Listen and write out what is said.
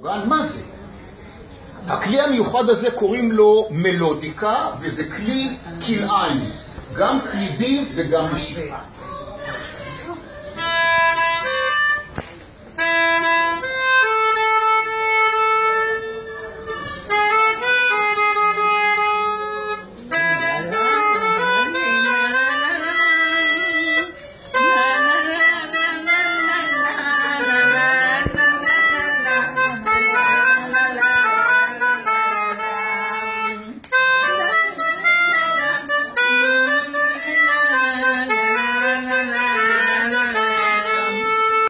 מה זה? הכלי המיוחד הזה קוראים לו מלודיקה, וזה כלי כלאיים, גם קלידים וגם נשיפה.